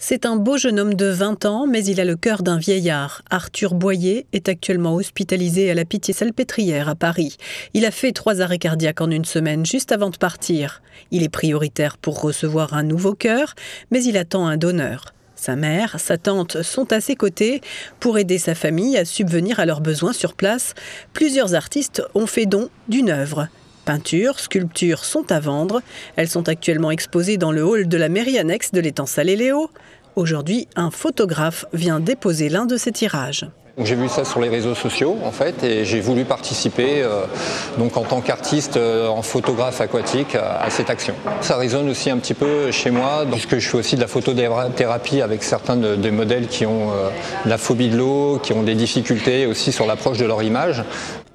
C'est un beau jeune homme de 20 ans, mais il a le cœur d'un vieillard. Arthur Boyer est actuellement hospitalisé à la Pitié-Salpêtrière à Paris. Il a fait trois arrêts cardiaques en une semaine juste avant de partir. Il est prioritaire pour recevoir un nouveau cœur, mais il attend un donneur. Sa mère, sa tante sont à ses côtés pour aider sa famille à subvenir à leurs besoins sur place. Plusieurs artistes ont fait don d'une œuvre. Peintures, sculptures sont à vendre. Elles sont actuellement exposées dans le hall de la mairie annexe de l'étang Salé-Léo. Aujourd'hui, un photographe vient déposer l'un de ces tirages. J'ai vu ça sur les réseaux sociaux en fait et j'ai voulu participer euh, en tant qu'artiste, euh, en photographe aquatique à, cette action. Ça résonne aussi un petit peu chez moi puisque je fais aussi de la photothérapie avec certains des modèles qui ont euh, la phobie de l'eau, qui ont des difficultés aussi sur l'approche de leur image.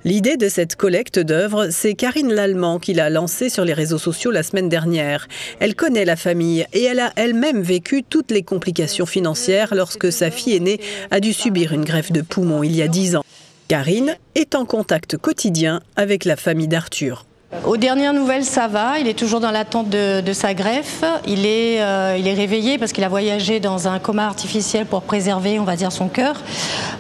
L'idée de cette collecte d'œuvres, c'est Karine Lallemand qui l'a lancée sur les réseaux sociaux la semaine dernière. Elle connaît la famille et elle a elle-même vécu toutes les complications financières lorsque sa fille aînée a dû subir une greffe de poumon il y a dix ans. Karine est en contact quotidien avec la famille d'Arthur. Aux dernières nouvelles, ça va. Il est toujours dans l'attente de, sa greffe. Il est, euh, il est réveillé parce qu'il a voyagé dans un coma artificiel pour préserver, on va dire, son cœur.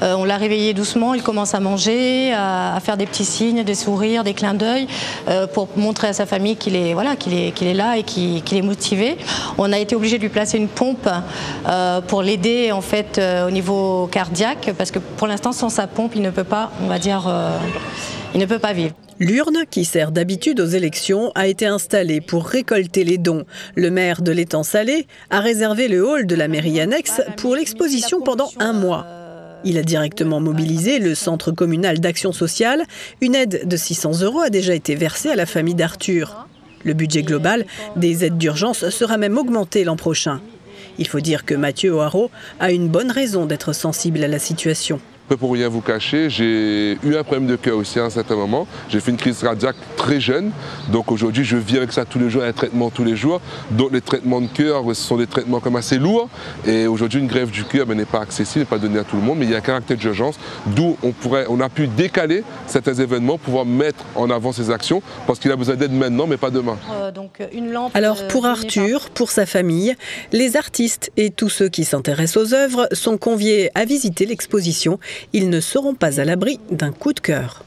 Euh, on l'a réveillé doucement. Il commence à manger, à, faire des petits signes, des sourires, des clins d'œil euh, pour montrer à sa famille qu'il est, voilà, qu'il est, qu'il est là et qu'il est motivé. On a été obligé de lui placer une pompe pour l'aider en fait au niveau cardiaque parce que pour l'instant, sans sa pompe, il ne peut pas, on va dire, il ne peut pas vivre. L'urne, qui sert d'habitude aux élections, a été installée pour récolter les dons. Le maire de l'étang Salé a réservé le hall de la mairie annexe pour l'exposition pendant un mois. Il a directement mobilisé le centre communal d'action sociale. Une aide de 600 euros a déjà été versée à la famille d'Arthur. Le budget global des aides d'urgence sera même augmenté l'an prochain. Il faut dire que Mathieu O'Haraud a une bonne raison d'être sensible à la situation pour rien vous cacher, j'ai eu un problème de cœur aussi à un certain moment. J'ai fait une crise cardiaque très jeune. Donc aujourd'hui, je vis avec ça tous les jours, un traitement tous les jours. Donc les traitements de cœur, ce sont des traitements comme assez lourds. Et aujourd'hui, une grève du cœur n'est pas accessible, n'est pas donnée à tout le monde, mais il y a un caractère d'urgence, d'où on, pourrait, on a pu décaler certains événements, pouvoir mettre en avant ces actions, parce qu'il a besoin d'aide maintenant, mais pas demain. Euh, Alors pour Arthur, pour sa famille, les artistes et tous ceux qui s'intéressent aux œuvres sont conviés à visiter l'exposition ils ne seront pas à l'abri d'un coup de cœur.